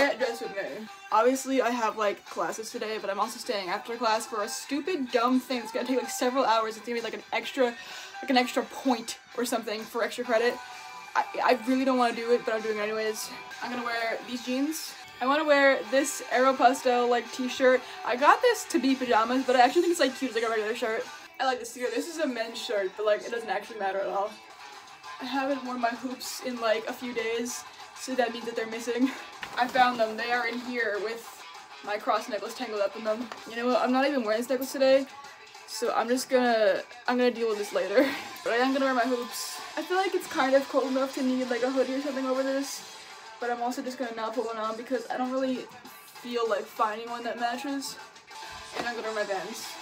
get dressed with me. Obviously, I have like classes today, but I'm also staying after class for a stupid, dumb thing. It's gonna take like several hours. It's gonna be like an extra, like an extra point or something for extra credit. I, I really don't want to do it, but I'm doing it anyways. I'm gonna wear these jeans. I want to wear this Aeropostale like t-shirt. I got this to be pajamas, but I actually think it's like cute as like a regular shirt. I like this here. This is a men's shirt, but like it doesn't actually matter at all. I haven't worn my hoops in like a few days, so that means that they're missing. I found them. They are in here with my cross necklace tangled up in them. You know what? I'm not even wearing this necklace today, so I'm just gonna I'm gonna deal with this later. But I am gonna wear my hoops. I feel like it's kind of cold enough to need like a hoodie or something over this, but I'm also just gonna not put one on because I don't really feel like finding one that matches. And I'm gonna wear my Vans.